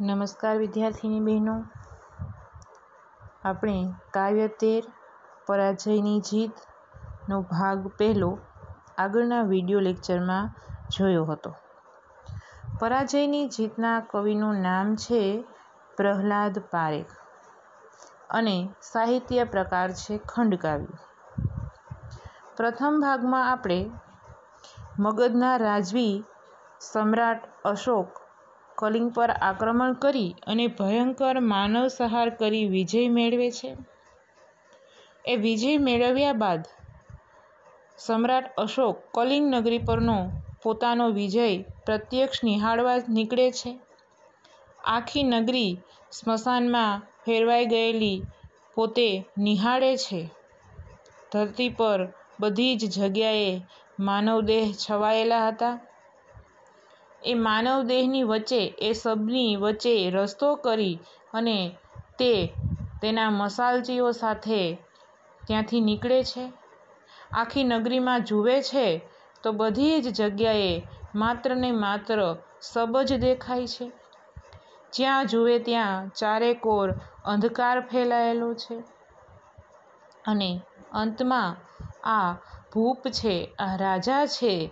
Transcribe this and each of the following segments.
નમસ્કાર, વિદ્યાર્થીની બહેનો. આપણે કાવ્ય તેર, પરાજયની જીતનો ભાગ પહેલો આગળના વીડિયો લેક્ચરમાં જોયો હતો. પરાજયની જીતના કવિનું નામ છે પ્રહલાદ પારેખ અને સાહિત્ય પ્રકાર છે ખંડકાવ્ય. પ્રથમ ભાગમાં આપણે મગધના રાજવી સમ્રાટ અશોક કલિંગ પર આક્રમણ કરી અને ભયંકર માનવસંહાર કરી વિજય મેળવે છે. એ વિજય મેળવ્યા બાદ સમ્રાટ અશોક કલિંગ નગરી પરનો પોતાનો વિજય પ્રત્યક્ષ નિહાળવા નીકળે છે. આખી નગરી સ્મશાનમાં ફેરવાઈ ગયેલી પોતે નિહાળે છે. ધરતી પર બધી જ જગ્યાએ માનવદેહ છવાયેલા હતા. એ માનવ દેહની વચ્ચે, એ સબની વચ્ચે રસ્તો કરી અને તે તેના મશાલચીઓ સાથે ત્યાંથી નીકળે છે. આખી નગરીમાં જુએ છે તો બધી જ જગ્યાએ માત્ર ને માત્ર સબ જ દેખાય છે. જ્યાં જુએ ત્યાં ચારેકોર અંધકાર ફેલાયેલો છે. અને અંતમાં આ ભૂપ છે, આ રાજા છે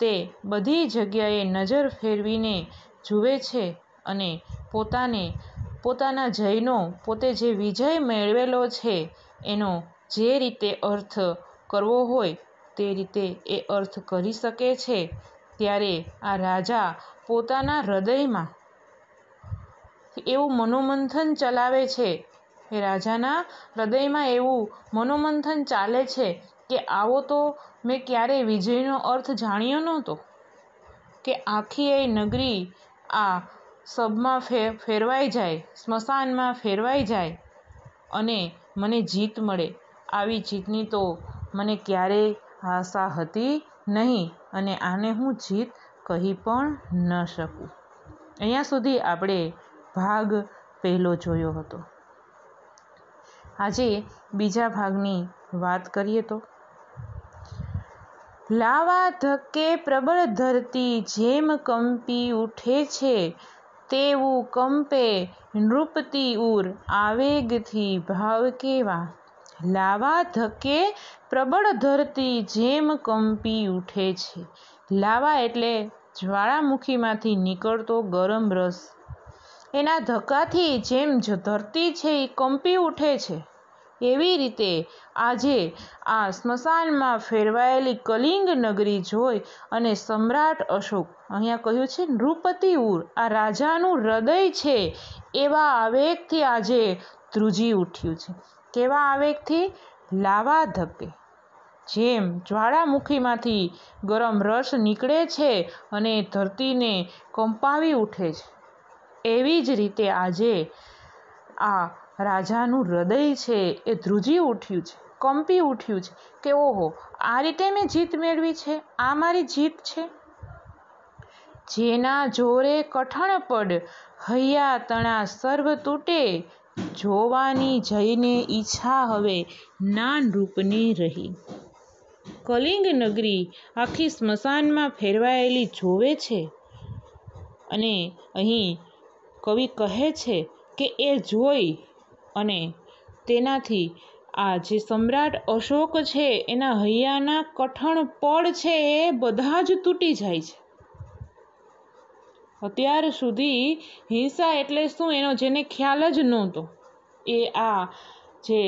તે બધી જગ્યાએ નજર ફેરવીને જુએ છે અને પોતાને, પોતાના જયનો, પોતે જે વિજય મેળવેલો છે, એનો જે રીતે અર્થ કરવો હોય, તે રીતે એ અર્થ કરી શકે છે ત્યારે આ રાજા પોતાના હૃદયમાં એવું મનોમંથન ચલાવે છે. એ રાજાના હૃદયમાં એવું મનોમંથન ચાલે છે કે આવો તો મેં ક્યારેય વિજયનો અર્થ જાણ્યો નહોતો? કે આખી એ નગરી આ સબમાં ફેરવાઈ જાય, સ્મશાનમાં ફેરવાઈ જાય અને મને જીત મળે. આવી જીતની તો મને ક્યારેય આશા હતી નહીં અને આને હું જીત કહી પણ ન શકું. અહીંયા સુધી આપણે ભાગ પહેલો જોયો હતો. આજે બીજા ભાગની વાત કરીએ તો લાવા ધક્કે પ્રબળ ધરતી જેમ કંપી ઉઠે છે, તેવું કંપે નૃપતિ ઉર આવેગથી ભાવ કેવા. લાવા ધક્કે પ્રબળ ધરતી જેમ કંપી ઉઠે છે. લાવા એટલે જ્વાળામુખીમાંથી નીકળતો ગરમ રસ. એના ધક્કાથી જેમ ધરતી છે એ કંપી ઉઠે છે. એવી રીતે આજે આ સ્મશાનમાં ફેરવાયેલી કલિંગ નગરી જોઈ અને સમ્રાટ અશોક, અહીંયા કહ્યું છે નૃપતિ ઉર આ રાજાનું હૃદય છે એવા આવેગથી આજે ધ્રુજી ઉઠ્યું છે. કેવા આવેગથી? લાવા ધક્કે જેમ જ્વાળામુખીમાંથી ગરમ રસ નીકળે છે અને ધરતીને કંપાવી ઉઠે છે, એવી જ રીતે આજે આ રાજાનું હૃદય છે એ ધ્રુજી ઉઠ્યું છે, કંપી ઉઠ્યું છે કે ઓહો, આ રીતે મેં જીત મેળવી છે? આ મારી જીત છે? જેના જોરે કઠણ પડ, હૈયા તણા સર્વ તૂટે, જોવાની જઈને ઈચ્છા હવે નાન રૂપની રહી. કલિંગ નગરી આખી સ્મશાનમાં ફેરવાયેલી જોવે છે અને અહીં કવિ કહે છે કે એ જોઈ અને તેનાથી આ જે સમ્રાટ અશોક છે, એના હૈયાના કઠણ પળ છે એ બધા જ તૂટી જાય છે. અત્યાર સુધી હિંસા એટલે શું એનો જેને ખ્યાલ જ નહોતો. એ આ જે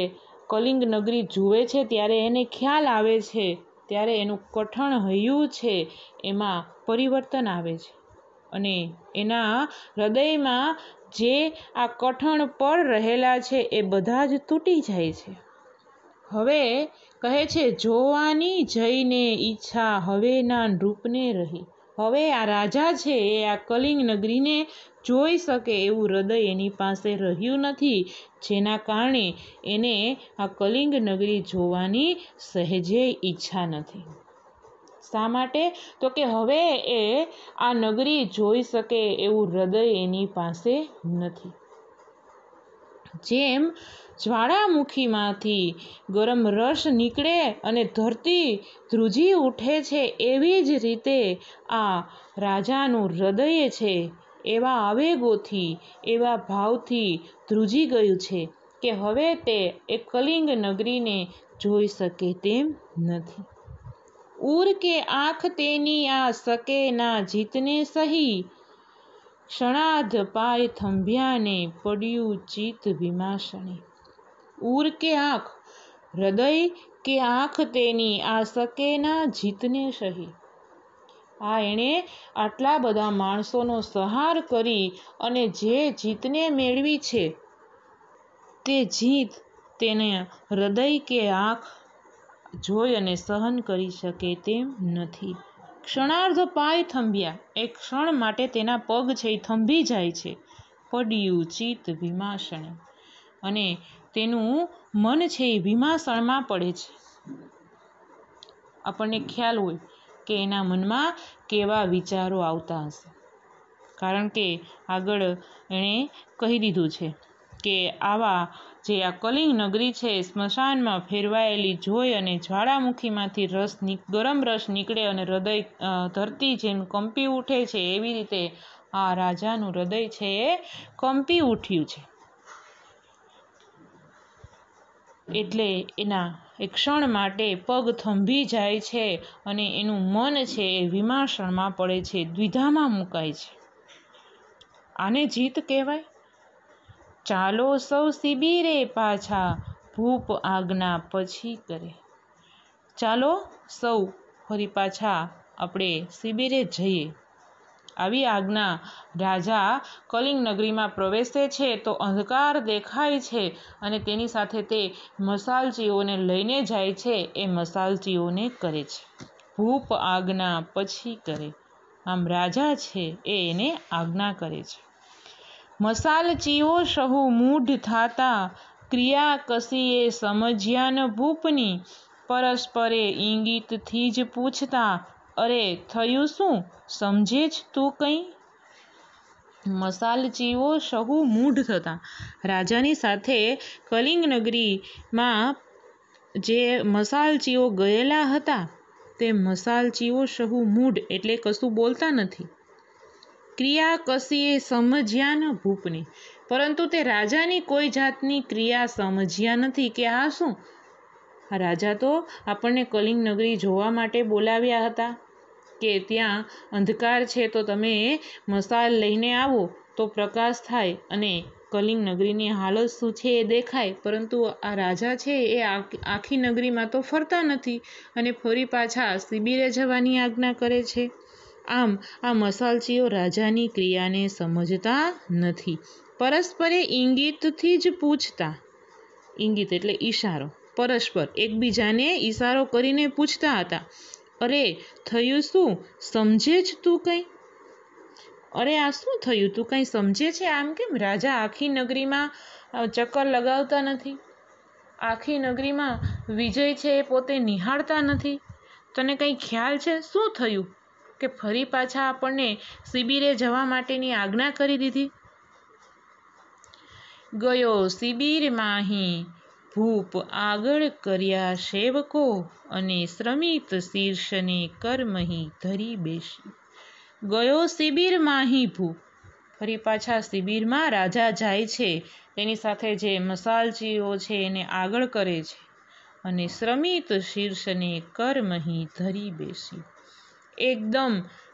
કલિંગ નગરી જુએ છે, ત્યારે એને ખ્યાલ આવે છે, ત્યારે એનું કઠણ હૈયું છે, એમાં પરિવર્તન આવે છે. અને એના હૃદયમાં જે આ કઠણ પર રહેલા છે એ બધા જ તૂટી જાય છે. હવે કહે છે, જોવાની જઈને ઈચ્છા હવે ના નૃપને રહી. હવે આ રાજા છે એ આ કલિંગ નગરીને જોઈ શકે એવું હૃદય એની પાસે રહ્યું નથી, જેના કારણે એને આ કલિંગ નગરી જોવાની સહેજે ઈચ્છા નથી. શા માટે? તો કે હવે એ આ નગરી જોઈ શકે એવું હૃદય એની પાસે નથી. જેમ જ્વાળામુખીમાંથી ગરમ રસ નીકળે અને ધરતી ધ્રુજી ઉઠે છે, એવી જ રીતે આ રાજાનું હૃદય છે. એવા આવેગોથી, એવા ભાવથી ધ્રુજી ગયું છે કે હવે તે એ કલિંગ નગરીને જોઈ શકે તેમ નથી. ઉર કે આંખ તેની આ શકે ના જીતને સહી. ક્ષણાધ પાય થંભ્યાને પડ્યું ચિત્ત વિમાસણે ઉર કે આંખ, હૃદય કે આંખ તેની આ શકે ના જીતને સહી. આ એણે આટલા બધા માણસોનો સહાર કરી અને જે જીતને મેળવી છે તે જીત તેને હૃદય કે આંખ જોઈ અને સહન કરી શકે તેમ નથી. ક્ષણાર્ધ પાય થંભ્યા. એક ક્ષણ માટે તેના પગ છે એ થંભી જાય છે. પડ્યું ચિત્ત ભીમાસણે અને તેનું મન છે એ ભીમાસણમાં પડે છે. આપણને ખ્યાલ હોય કે એના મનમાં કેવા વિચારો આવતા હશે. કારણ કે આગળ એણે કહી દીધું છે કે આવા જે આ કલિંગ નગરી છે સ્મશાનમાં ફેરવાયેલી જોઈ અને જ્વાળામુખીમાંથી રસ ગરમ રસ નીકળે અને હૃદય ધરતી જેમ કંપી ઉઠે છે, એવી રીતે આ રાજાનું હૃદય છે, એ કંપી ઉઠ્યું છે. એટલે એના એક ક્ષણ માટે પગ થંભી જાય છે અને એનું મન છે, એ વિમાસણમાં પડે છે, દ્વિધામાં મુકાય છે. આને જીત કહેવાય? ચાલો સૌ શિબિરે પાછા ભૂપ આજ્ઞા પછી કરે ચાલો સૌ ફરી પાછા આપણે શિબિરે જઈએ. આવી આજ્ઞા રાજા કલિંગ નગરીમાં પ્રવેશે છે તો અંધકાર દેખાય છે અને તેની સાથે તે મસાલચીઓને લઈને જાય છે. એ મસાલચીઓને કરે છે. ભૂપ આજ્ઞા પછી કરે. આમ રાજા છે એ એને આજ્ઞા કરે છે. મસાલચીઓ સહુ મૂઢ થાતા ક્રિયા કશીએ સમજ્યાન ભૂપની પરસ્પરે ઇંગિતથી જ પૂછતા, અરે, થયું શું? સમજે જ તું કંઈ? મસાલચીઓ સહુ મૂઢ થતા. રાજાની સાથે કલિંગ નગરીમાં જે ચીવો ગયેલા હતા, તે મસાલચીઓ સહુ મૂઢ એટલે કશું બોલતા નથી. ક્રિયા કસીએ સમજ્યા ન ભૂપની. પરંતુ તે રાજાની કોઈ જાતની ક્રિયા સમજ્યા નથી કે આ શું? રાજા તો આપણને કલિંગ નગરી જોવા માટે બોલાવ્યા હતા કે ત્યાં અંધકાર છે તો તમે મસાલ લઈને આવો તો પ્રકાશ થાય અને કલિંગ નગરીની હાલત શું છે એ દેખાય. પરંતુ આ રાજા છે એ આખી નગરીમાં તો ફરતા નથી અને ફરી પાછા શિબિરે જવાની આજ્ઞા કરે છે. આમ, આ મસાલચીઓ રાજાની ક્રિયાને સમજતા નથી. પરસ્પરે ઇંગિતથી જ પૂછતા. ઇંગિત એટલે ઈશારો. પરસ્પર એકબીજાને ઈશારો કરીને પૂછતા હતા. અરે, થયું શું? સમજે જ તું કંઈ? અરે, આ શું થયું? તું કંઈ સમજે છે? આમ કેમ? રાજા આખી નગરીમાં ચક્કર લગાવતા નથી. આખી નગરીમાં વિજય છે એ પોતે નિહાળતા નથી. તને કંઈ ખ્યાલ છે? શું થયું? કે ફરી પાછા આપણને શિબિરે જવા માટેની આજ્ઞા કરી દીધી? ગયો શિબિરમાંહી ભૂપ આગળ કર્યા સેવકો અને શ્રમિત શીર્ષને કર્મહી ધરી બેસી. ગયો શિબિરમાંહી ભૂપ. ફરી પાછા શિબિરમાં રાજા જાય છે. તેની સાથે જે મસાલચીઓ છે એને આગળ કરે છે અને શ્રમિત શીર્ષને કર્મહી ધરી બેસી. એકદમ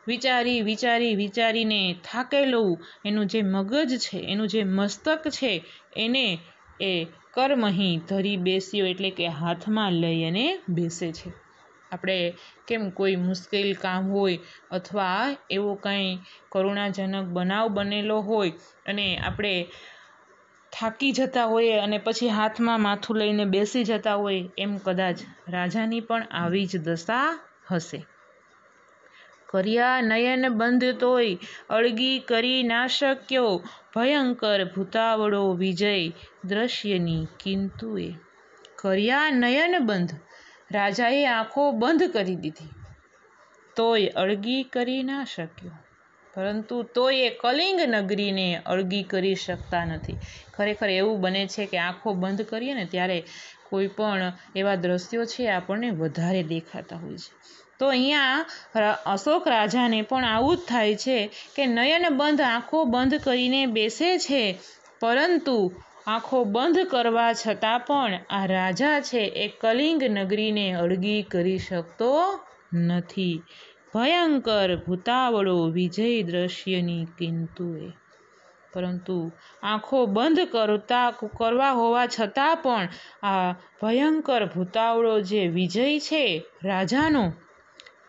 વિચારી વિચારી, વિચારીને થાકેલું. એનું જે મગજ છે, એનું જે મસ્તક છે, એને એ કર્મહી ધરી બેસ્યો એટલે કે હાથમાં લઈ અને બેસે છે. આપણે કેમ કોઈ મુશ્કેલ કામ હોય અથવા એવો કંઈ કરુણાજનક બનાવ બનેલો હોય અને આપણે થાકી જતા હોઈએ અને પછી હાથમાં માથું લઈને બેસી જતા હોય, એમ કદાચ રાજાની પણ આવી જ દશા હશે. કર્યા નયન બંધ તોય અળગી કરી ના શક્યો. ભયંકર ભૂતાવળો વિજય દ્રશ્યની કિંતુએ. કર્યા નયન બંધ. રાજાએ આંખો બંધ કરી દીધી. તોય અળગી કરી ના શક્યો. પરંતુ તોય એ કલિંગ નગરીને અળગી કરી શકતા નથી. ખરેખર એવું બને છે કે આંખો બંધ કરીએ ને ત્યારે કોઈ પણ એવા દ્રશ્યો છે આપણને વધારે દેખાતા હોય છે. તો અહીંયા અશોક રાજાને પણ આવું જ થાય છે કે નયન બંધ આંખો બંધ કરીને બેસે છે. પરંતુ આંખો બંધ કરવા છતાં પણ આ રાજા છે એ કલિંગ નગરીને અળગી કરી શકતો નથી. ભયંકર ભૂતાવળો વિજય દ્રશ્યની કિંતુએ. પરંતુ આંખો બંધ કરતા, કરવા હોવા છતાં પણ આ ભયંકર ભૂતાવળો જે વિજય છે, રાજાનો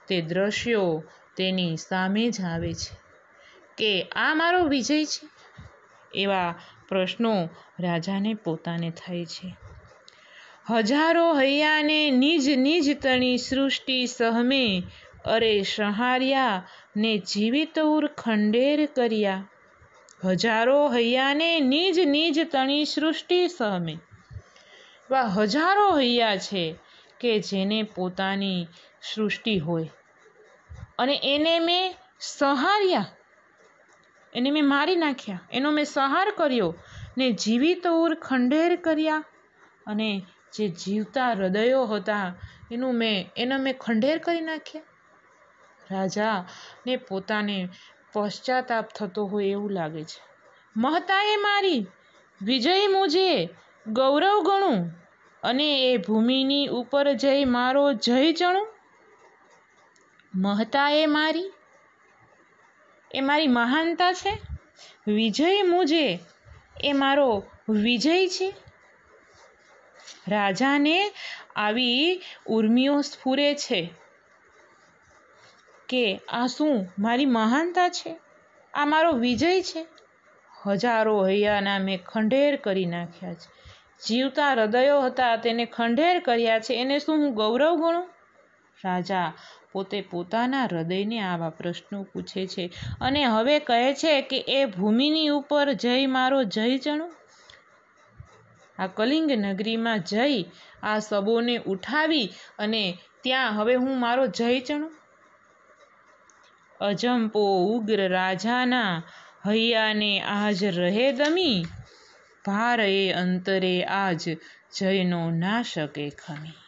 તે દ્રશ્યો તેની સામે જ આવે છે. કે આ મારો વિજય છે? એવા પ્રશ્નો રાજાને પોતાને થાય છે. હજારો હૈયાને નિજ નિજ તણી સૃષ્ટિ સહમે અરે સંહાર્યા ને જીવિત ઉર ખંડેર કર્યા. હજારો હૈયાને નિજ નિજ તણી સૃષ્ટિ સહમે. એવા હજારો હૈયા છે કે જેને પોતાની સૃષ્ટિ હોય. અને એને મેં સંહાર્યા. એને મેં મારી નાખ્યા. એનો મેં સંહાર કર્યો ને જીવિત ઉર ખંડેર કર્યા અને જે જીવતા હૃદયો હતા એનું મેં, એના મેં ખંડેર કરી નાખ્યા. રાજાને પોતાને પશ્ચાતાપ થતો હોય એવું લાગે છે. મહતાએ મારી વિજય મુજે ગૌરવ ગણું અને એ ભૂમિની ઉપર જઈ મારો જય ચણું એ મારી? એ મારી મહાનતા છે? વિજય મુજે એ મારો વિજય છે? રાજાને આવી ઉર્મિઓ સ્ફુરે છે કે આ શું મારી મહાનતા છે? આ મારો વિજય છે? હજારો હૈયાના મેં ખંડેર કરી નાખ્યા છે. જીવતા હૃદયો હતા તેને ખંડેર કર્યા છે. એને શું હું ગૌરવ ગણું? રાજા પોતે પોતાના હૃદયને આવા પ્રશ્નો પૂછે છે. અને હવે કહે છે કે, એ ભૂમિની ઉપર જઈ મારો જય જણો. આ કલિંગ નગરીમાં જઈ આ સબોને ઉઠાવી અને ત્યાં હવે હું મારો જય ચણું અજંપો ઉગ્ર રાજાના હૈયાને આજ રહે દમી ભાર એ અંતરે આજ જયનો ના શકે ખમી.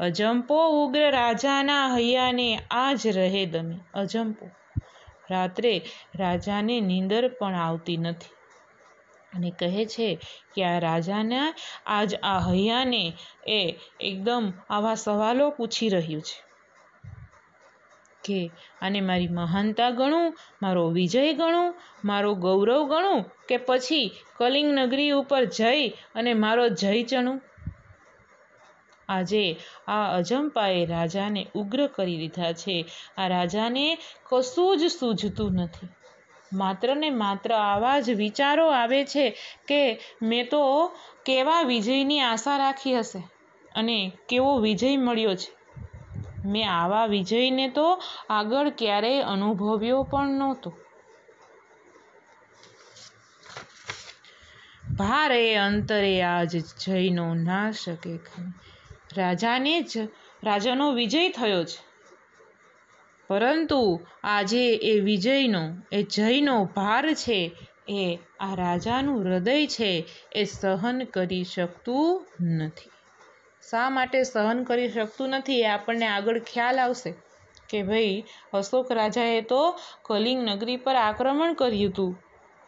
અજંપો ઉગ્ર રાજાના હૈયાને આજ રહે દમે. અજંપો. રાત્રે રાજાને નીંદર પણ આવતી નથી અને કહે છે કે આ રાજાના આજ આ હૈયાને એ એકદમ આવા સવાલો પૂછી રહ્યું છે કે આને મારી મહાનતા ગણું, મારો વિજય ગણું, મારો ગૌરવ ગણું કે પછી કલિંગ નગરી ઉપર જઈ અને મારો જય ચણું? આજે આ અજંપાએ રાજાને ઉગ્ર કરી દીધા છે. આ રાજાને કશું જ સૂઝતું નથી. માત્ર ને માત્ર આવા જ વિચારો આવે છે કે મેં તો કેવા વિજયની આશા રાખી હશે અને કેવો વિજય મળ્યો છે. મેં આવા વિજયને તો આગળ ક્યારેય અનુભવ્યો પણ નહોતો. ભારે અંતરે આજ જયનો ના શકે રાજાને જ રાજાનો વિજય થયો છે. પરંતુ આજે એ વિજયનો, એ જયનો ભાર છે, એ આ રાજાનું હૃદય છે, એ સહન કરી શકતું નથી. શા માટે સહન કરી શકતું નથી એ આપણને આગળ ખ્યાલ આવશે કે ભાઈ, અશોક રાજાએ તો કલિંગ નગરી પર આક્રમણ કર્યું હતું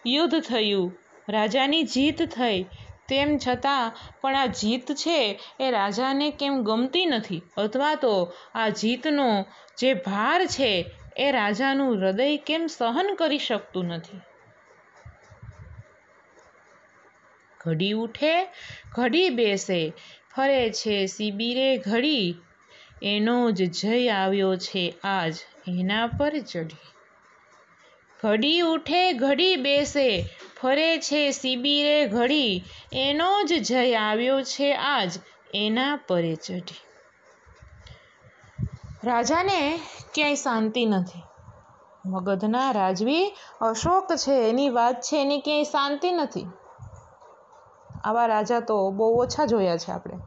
યુદ્ધ થયું, રાજાની જીત થઈ તેમ છતાં પણ આ જીત છે એ રાજાને કેમ ગમતી નથી? અથવા તો આ જીતનો જે ભાર છે એ રાજાનું હૃદય કેમ સહન કરી શકતું નથી? ઘડી ઉઠે, ઘડી બેસે, ફરે છે શિબિરે ઘડી. એનો જ જય આવ્યો છે આજ એના પર ચઢી. ઘડી ઉઠે, ઘડી બેસે ફરે છે શિબિરે ઘડી. એનો જ જય આવ્યો છે આજ, એના પરે ચઢી. રાજાને ક્યાંય શાંતિ નથી. મગધના રાજવી અશોક છે, એની વાત છે, એની ક્યાંય શાંતિ નથી. આવા રાજા તો બહુ ઓછા જોયા છે આપણે.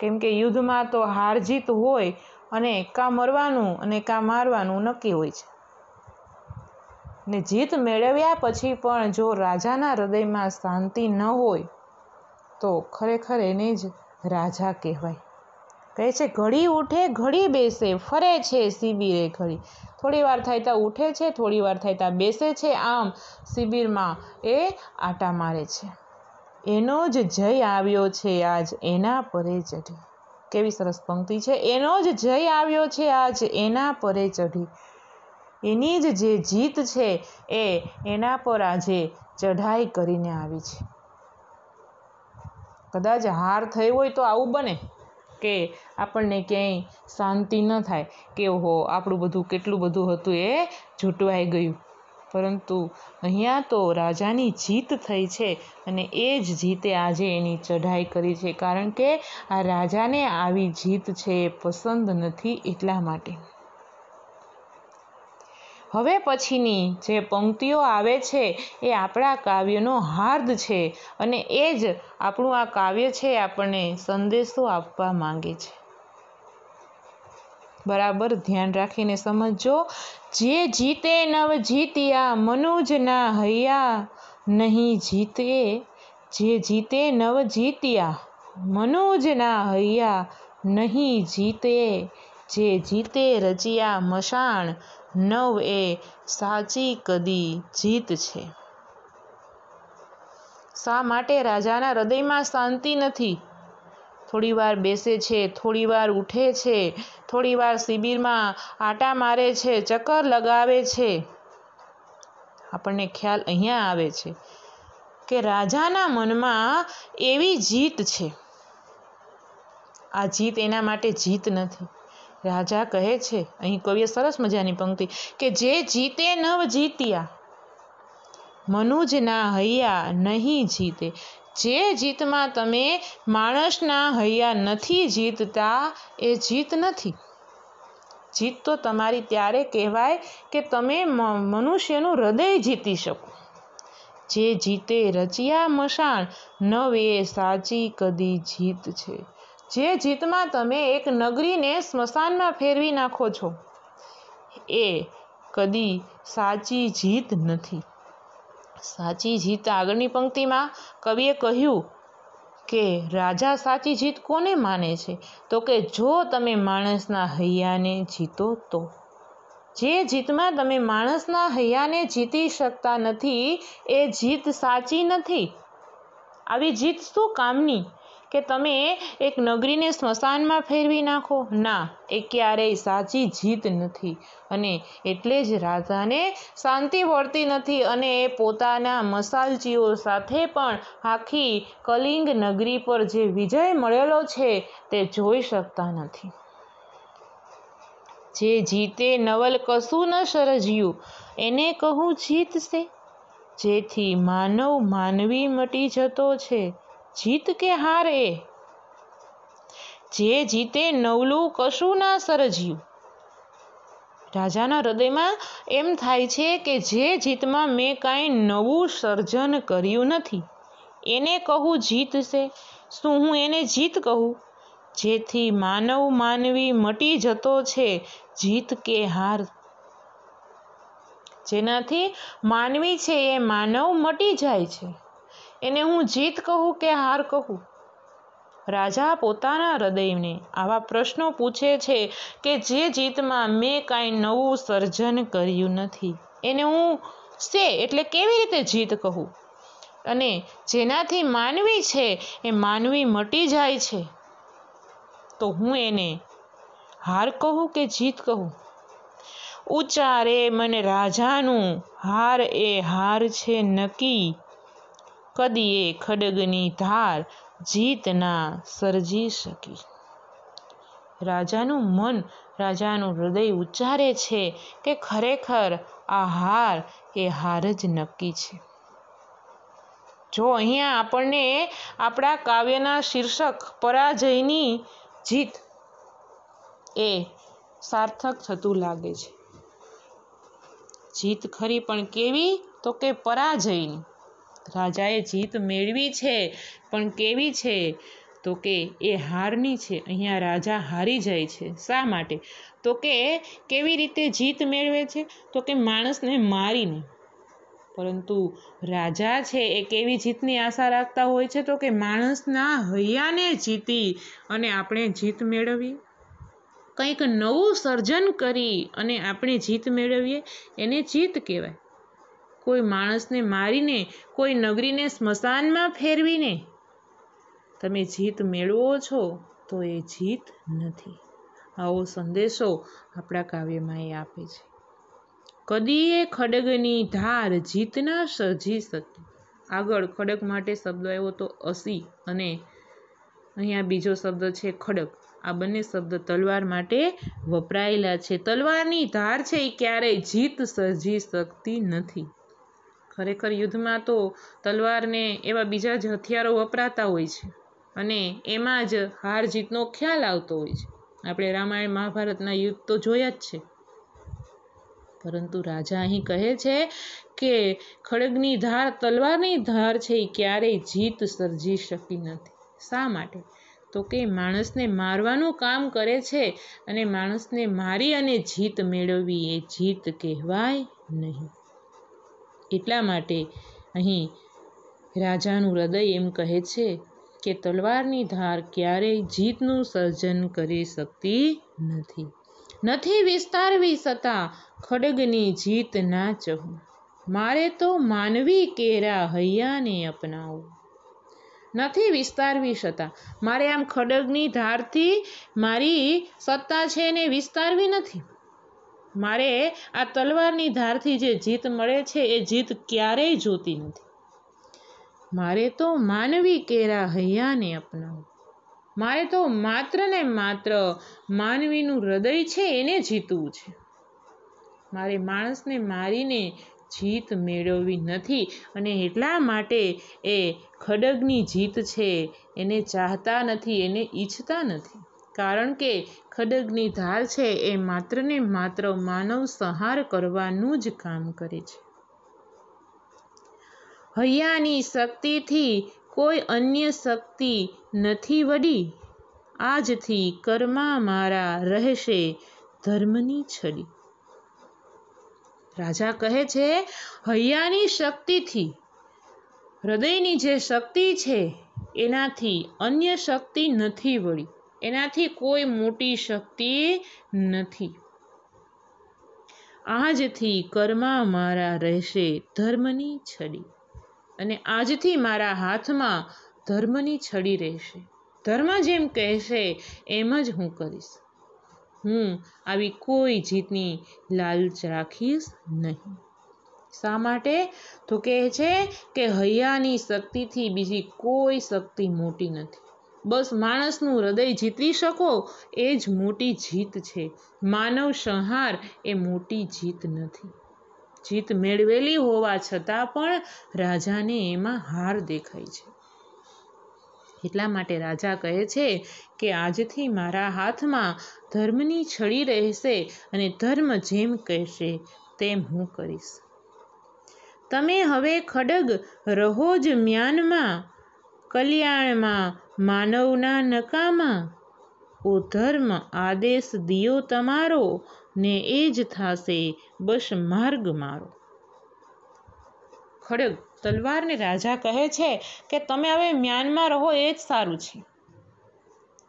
કેમ કે યુદ્ધમાં તો હાર જીત હોય અને કાં મરવાનું અને કાં મારવાનું નક્કી હોય છે. ને જીત મેળવ્યા પછી પણ જો રાજાના હૃદયમાં શાંતિ ન હોય, તો ખરેખર એને જ રાજા કહેવાય. કહે છે, ઘડી ઉઠે, ઘડી બેસે, ફરે છે શિબિરે ઘડી. થોડી વાર થાય ત્યાં ઉઠે છે, થોડી વાર થાય ત્યાં બેસે છે, આમ શિબિરમાં એ આટા મારે છે. એનો જ જય આવ્યો છે આજ એના પરે ચઢી. કેવી સરસ પંક્તિ છે. એનો જ જય આવ્યો છે આજ એના પરે ચઢી. એની જ જે જીત છે એ એના પર આજે ચઢાઈ કરીને આવી છે. કદાચ હાર થઈ હોય તો આવું બને કે આપણને ક્યાંય શાંતિ ન થાય કે ઓહો, આપણું બધું કેટલું બધું હતું એ જૂટવાઈ ગયું. પરંતુ અહીંયા તો રાજાની જીત થઈ છે અને એ જ જીતે આજે એની ચઢાઈ કરી છે. કારણ કે આ રાજાને આવી જીત છે એ પસંદ નથી એટલા માટે. હવે પછીની જે પંક્તિઓ આવે છે એ આપણા કાવ્યનો હાર્દ છે અને એ જ આપણું આ કાવ્ય છે આપણને સંદેશો આપવા માંગે છે. બરાબર? ધ્યાન રાખીને સમજજો. જે જીતે નવ જીત્યા મનુજના હૈયા, નહીં જીતે. જે જીતે નવ જીત્યા મનુજના હૈયા, નહીં જીતે. જે જીતે રચિયા મશાણ નવ એ સાચી કદી જીત છે. શા માટે રાજાના હૃદયમાં શાંતિ નથી? થોડીવાર બેસે છે થોડીવાર ઊઠે છે થોડીવાર શિબિરમાં આટા મારે છે, ચક્કર લગાવે છે. આપણને ખ્યાલ અહીંયા આવે છે કે રાજાના મનમાં એવી જીત છે. આ જીત એના માટે જીત નથી. રાજા કહે છે, અહીં કવિએ સરસ મજાની પંક્તિ કે જે જીતે નવ જીત્યા મનુજના હૈયા નહીં જીતે. જે જીતમાં તમે માણસના હૈયા નથી જીતતા, એ જીત નથી. જીત તો તમારી ત્યારે કહેવાય કે તમે મનુષ્યનું હૃદય જીતી શકો. જે જીતે રચિયા મશાણ, નવ એ સાચી કદી જીત છે. જે જીતમાં તમે એક નગરીને સ્મશાનમાં ફેરવી નાખો છો, એ કદી સાચી જીત નથી. સાચી જીત આગળની પંક્તિમાં કવિએ કહ્યું કે, રાજા સાચી જીત કોને માને છે? તો કે, જો તમે માણસના હૈયાને જીતો તો. જે જીતમાં તમે માણસના હૈયાને જીતી શકતા નથી, એ જીત સાચી નથી. આવી જીત શું કામની? કે તમે એક નગરીને સ્મશાનમાં ફેરવી નાખો? ના, એ ક્યારેય સાચી જીત નથી. અને એટલે જ રાજાને શાંતિ વળતી નથી અને એ પોતાના મસાલચીઓ સાથે પણ આખી કલિંગ નગરી પર જે વિજય મળેલો છે તે જોઈ શકતા નથી. જે જીતે નવલ કશું ન સર્જ્યું, એને કહું જીતશે? જેથી માનવ માનવી મટી જતો છે. જીત કે હાર? એ જે જીતે નવલું કશું ના સર્જ્યું. રાજાના હૃદયમાં એમ થાય છે કે જે જીતમાં મેં કાંઈ નવું સર્જન કર્યું નથી. એને કહું જીત છે શું હું એને જીત કહું? જેથી માનવ માનવી મટી જતો છે જીત કે હાર. જેનાથી માનવી છે એ માનવ મટી જાય છે. એને હું જીત કહું કે હાર કહું? રાજા પોતાના હૃદયને આવા પ્રશ્નો પૂછે છે કે જે જીતમાં મેં કાંઈ નવું સર્જન કર્યું નથી. એને હું શે એટલે કેવી રીતે જીત કહું? અને જેનાથી માનવી છે એ માનવી મટી જાય છે. તો હું એને હાર કહું કે જીત કહું? ઉચ્ચારે મને રાજાનું હાર એ હાર છે નક્કી. કદી એ ખડગની ધાર જીત ના સર્જી શકી. રાજાનું મન રાજાનું હૃદય ઉચ્ચારે છે કે ખરેખર આ હાર એ હાર જ નક્કી છે. જો અહીંયા આપણને આપણા કાવ્યના શીર્ષક પરાજયની જીત એ સાર્થક થતું લાગે છે. જીત ખરી પણ કેવી? તો કે પરાજયની. રાજાએ જીત મેળવી છે, પણ કેવી છે? તો કે એ હારની છે, અહીંયા રાજા હારી જાય છે. શા માટે? તો કે કેવી રીતે જીત મેળવે છે? તો કે માણસને મારીને. પરંતુ રાજા છે એ કેવી જીતની આશા રાખતા હોય છે? તો કે માણસના હૈયાને જીતી અને આપણે જીત મેળવીએ. કંઈક નવું સર્જન કરી અને આપણે જીત મેળવીએ. એને જીત કહેવાય. કોઈ માણસને મારીને, કોઈ નગરીને સ્મશાનમાં ફેરવીને. તમે જીત મેળવો છો તો એ જીત નથી. આવો સંદેશો આપણા કાવ્યમાં એ આપે છે. કદીએ ખડગની ધાર જીતના સર્જી શકી. આગળ ખડગ માટે શબ્દ આવ્યો તો અસી અને અહીંયા બીજો શબ્દ છે ખડગ આ બંને શબ્દ તલવાર માટે વપરાયેલા છે. તલવારની ધાર છે એ ક્યારેય જીત સર્જી શકતી નથી. ખરેખર યુદ્ધમાં તો તલવારને એવા બીજા જ હથિયારો વપરાતા હોય છે અને એમાં જ હાર જીતનો ખ્યાલ આવતો હોય છે. આપણે રામાયણ મહાભારતના યુદ્ધ તો જોયા જ છે. પરંતુ રાજા અહીં કહે છે કે ખડગની ધાર, તલવારની ધાર છે એ ક્યારેય જીત સર્જી શકી નથી. શા માટે? તો કે માણસને મારવાનું કામ કરે છે અને માણસને મારી અને જીત મેળવવી એ જીત કહેવાય નહીં. એટલા માટે અહીં રાજાનું હૃદય એમ કહે છે કે તલવારની ધાર ક્યારેય જીતનું સર્જન કરી શકતી નથી. નથી વિસ્તારવી છતાં ખડગની જીત ના ચહું. મારે તો માનવી કેરા હૈયાને અપનાવું. નથી વિસ્તારવી છતાં મારે આમ ખડગની ધારથી મારી સત્તા છે એને વિસ્તારવી નથી. મારે આ તલવારની ધારથી જે જીત મળે છે, એ જીત ક્યારેય જોતી નથી. મારે તો માનવી કેરા હૈયાને અપનાવું. મારે તો માત્ર ને માત્ર માનવીનું હૃદય છે, એને જીતવું છે. મારે માણસને મારીને જીત મેળવવી નથી અને એટલા માટે એ ખડગની જીત છે, એને ચાહતા નથી, એને ઈચ્છતા નથી. કારણ કે ખડગની ધાર છે એ માત્ર ને માત્ર માનવ સંહાર કરવાનું જ કામ કરે છે. હૈયાની શક્તિથી કોઈ અન્ય શક્તિ નથી વડી. આજથી કર્મા મારા રહેશે ધર્મની છડી. રાજા કહે છે, હૈયાની શક્તિથી, હૃદયની જે શક્તિ છે, એનાથી અન્ય શક્તિ નથી વળી. એનાથી કોઈ મોટી શક્તિ નથી. આજથી કર્મા મારા રહેશે ધર્મની છડી. અને આજથી મારા હાથમાં ધર્મની છડી રહેશે. ધર્મ જેમ કહેશે એમ જ હું કરીશ. હું આવી કોઈ જીતની લાલચ રાખીશ નહીં. શા માટે? તો કહે છે કે હૈયાની શક્તિથી બીજી કોઈ શક્તિ મોટી નથી. બસ માણસનું હૃદય જીતી શકો એ જ મોટી જીત છે. માનવ સંહાર એ મોટી જીત નથી. જીત મેળવેલી હોવા છતાં પણ રાજાને એમાં હાર દેખાય છે. એટલા માટે રાજા કહે છે કે આજથી મારા હાથમાં ધર્મની છડી રહેશે અને ધર્મ જેમ કહેશે તેમ હું કરીશ. તમે હવે ખડગ રહો જ મ્યાનમાં કલ્યાણમાં માનવના નકામા. ઓ ધર્મ આદેશ દિયો તમારો, ને એ જ થાશે બસ માર્ગ મારો. ખડગ, તલવારને રાજા કહે છે કે તમે હવે મ્યાનમાં રહો, એ જ સારું છે.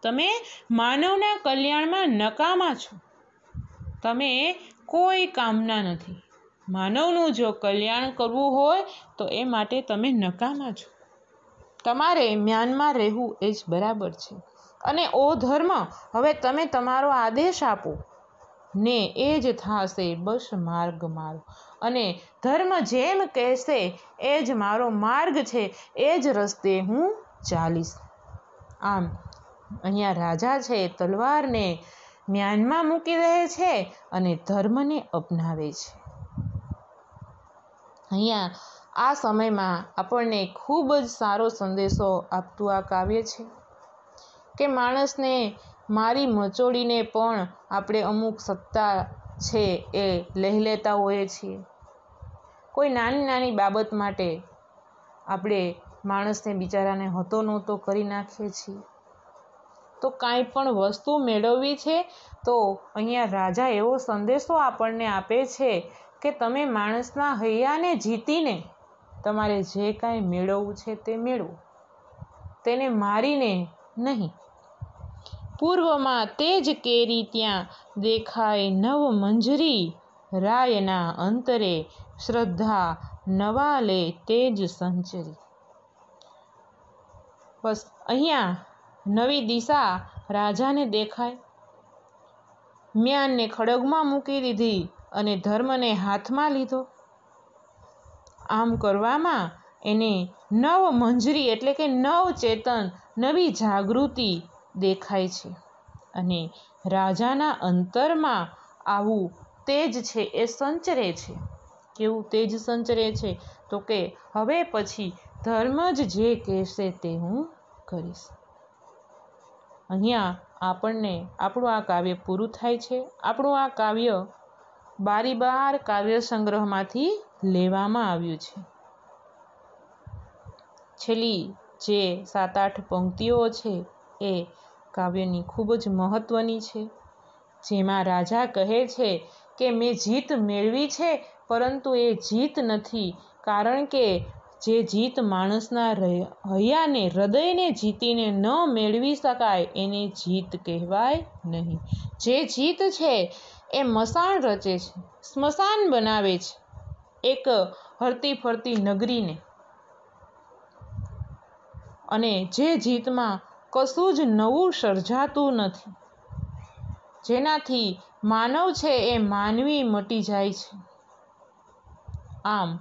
તમે માનવના કલ્યાણમાં નકામા છો. તમે કોઈ કામના નથી. માનવનું જો કલ્યાણ કરવું હોય, તો એ માટે તમે નકામા છો. તમારે મ્યાનમાં રહેવું એ જ બરાબર છે. અને ઓ ધર્મ, હવે તમે તમારો આદેશ આપો. ને એ જ થશે બસ માર્ગ મારો. અને ધર્મ જેમ કહેશે, એ જ મારો માર્ગ છે, એ જ રસ્તે હું ચાલીશ. આમ, અહીંયા રાજા છે, તલવારને મ્યાનમાં મૂકી રહે છે અને ધર્મને અપનાવે છે. અહીંયા આ સમયમાં આપણને ખૂબ જ સારો સંદેશો આપતું આ કાવ્ય છે. કે માણસને મારી મચોડીને પણ આપણે અમુક સત્તા છે એ લઈ લેતા હોઈએ છીએ. કોઈ નાની નાની બાબત માટે આપણે માણસને બિચારાને હતો નહોતો કરી નાખીએ છીએ. તો કાંઈ પણ વસ્તુ મેળવવી છે તો અહીંયા રાજા એવો સંદેશો આપણને આપે છે કે તમે માણસના હૈયાને જીતીને તમારે જે કાંઈ મેળવવું છે તે મેળવો. તેને મારીને નહીં. પૂર્વમાં તે જ કેરી ત્યાં દેખાય નવ મંજરી. રાયના અંતરે શ્રદ્ધા નવા લે તે જ સંચરી. બસ અહીંયા નવી દિશા રાજાને દેખાય. મ્યાનને ખડગમાં મૂકી દીધી અને ધર્મને હાથમાં લીધો. આમ કરવામાં એને નવ મંજરી એટલે કે નવ ચેતન નવી જાગૃતિ દેખાય છે. અને રાજાના અંતરમાં આવું તેજ છે, એ સંચરે છે. કેવું તેજ સંચરે છે? તો કે હવે પછી ધર્મ જ જે કહેશે તે હું કરીશ. અહીંયા આપણને આપણું આ કાવ્ય પૂરું થાય છે. આપણું આ કાવ્ય બારી બહાર કાવ્ય સંગ્રહમાંથી લેવામાં આવ્યું છે. છેલ્લી જે સાત આઠ પંક્તિઓ છે એ કાવ્યની ખૂબ જ મહત્ત્વની છે. જેમાં રાજા કહે છે કે, મેં જીત મેળવી છે, પરંતુ એ જીત નથી, કારણ કે જે જીત માણસના હૈયાને, હૃદયને જીતીને ન મેળવી શકાય, એને જીત કહેવાય નહીં. જે જીત છે, એ મસાણ રચે છે, સ્મશાન બનાવે છે. એક હરતી ફરતી નગરીને. અને જે જીતમાં કશું જ નવું સર્જાતું નથી. જેનાથી માનવ છે એ માનવી મટી જાય છે. આમ,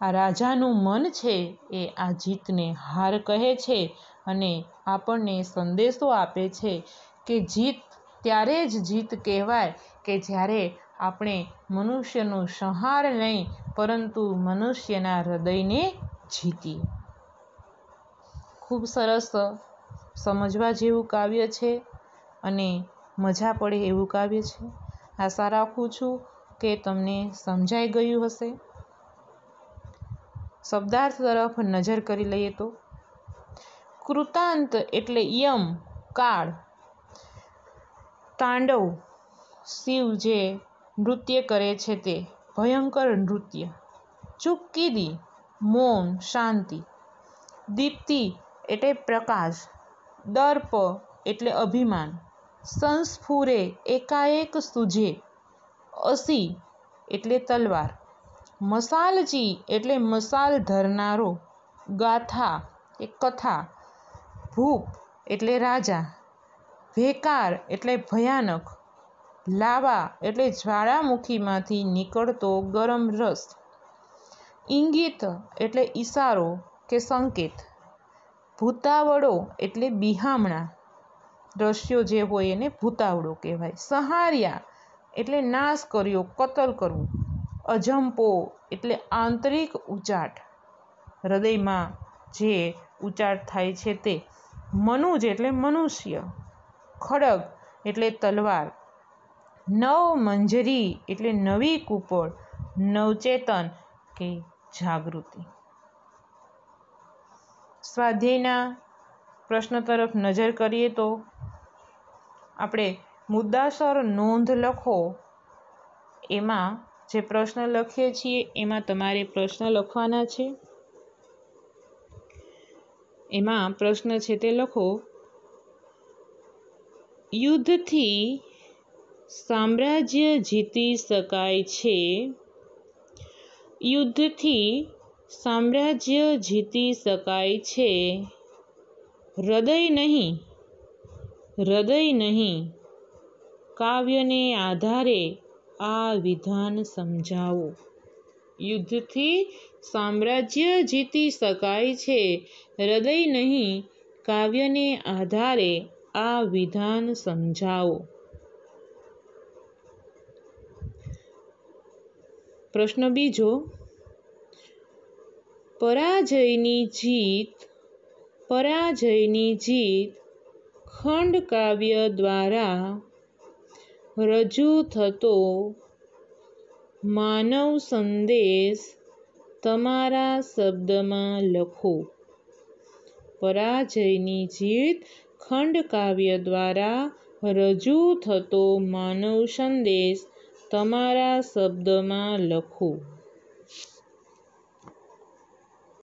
આ રાજાનું મન છે એ આ જીતને હાર કહે છે અને આપણને સંદેશો આપે છે કે જીત ત્યારે જ જીત કહેવાય કે જ્યારે આપણે મનુષ્યનો સંહાર નહીં, પરંતુ મનુષ્યના હૃદયને જીતીએ ખૂબ સરસ સમજવા જેવું કાવ્ય છે અને મજા પડે એવું કાવ્ય છે. આશા રાખું છું કે તમને સમજાઈ ગયું હશે. શબ્દાર્થ તરફ નજર કરી લઈએ તો. કૃતાંત એટલે યમ, કાળ, તાંડવ, શિવ જે નૃત્ય કરે છે તે. ભયંકર નૃત્ય. ચુક્કીદી મૌન, શાંતિ. દીપ્તિ એટલે પ્રકાશ. દર્પ એટલે અભિમાન. સંસ્ફુરે એકાએક સુજે અસી એટલે તલવાર. મસાલચી એટલે મસાલ ધરનારો. ગાથા એ કથા. ભૂપ એટલે રાજા. ભેકાર એટલે ભયાનક. લાવા એટલે જ્વાળામુખીમાંથી નીકળતો ગરમ રસ. ઇંગિત એટલે ઈશારો કે સંકેત. ભૂતાવળો એટલે બિહામણા. દ્રશ્યો જે હોય એને ભૂતાવળો કહેવાય. સહાર્યા એટલે નાશ કર્યો, કતલ કરવું. અજંપો એટલે આંતરિક ઉચાટ. હૃદયમાં જે ઉચાટ થાય છે તે મનુજ એટલે મનુષ્ય. ખડગ એટલે તલવાર. નવ મંજરી એટલે નવી કુપળ નવચેતન કે જાગૃતિ. સ્વાધ્યાયના પ્રશ્ન તરફ નજર કરીએ તો આપણે મુદ્દાસર નોંધ લખો. એમાં જે પ્રશ્ન લખીએ છીએ, એમાં તમારે પ્રશ્ન લખવાના છે. એમાં પ્રશ્ન છે તે લખો. યુદ્ધથી સામ્રાજ્ય જીતી શકાય છે. યુદ્ધથી સામ્રાજ્ય જીતી શકાય છે. હૃદય નહીં હૃદય નહીં, કાવ્યને આધારે આ વિધાન સમજાવો. યુદ્ધથી સામ્રાજ્ય જીતી શકાય છે. હૃદય નહીં, કાવ્યને આધારે આ વિધાન સમજાવો. પ્રશ્ન બીજો, પરાજયની જીત પરાજયની જીત ખંડકાવ્ય દ્વારા રજૂ થતો માનવ સંદેશ તમારા શબ્દમાં લખો. પરાજયની જીત ખંડકાવ્ય દ્વારા રજૂ થતો માનવ સંદેશ તમારા શબ્દમાં લખો.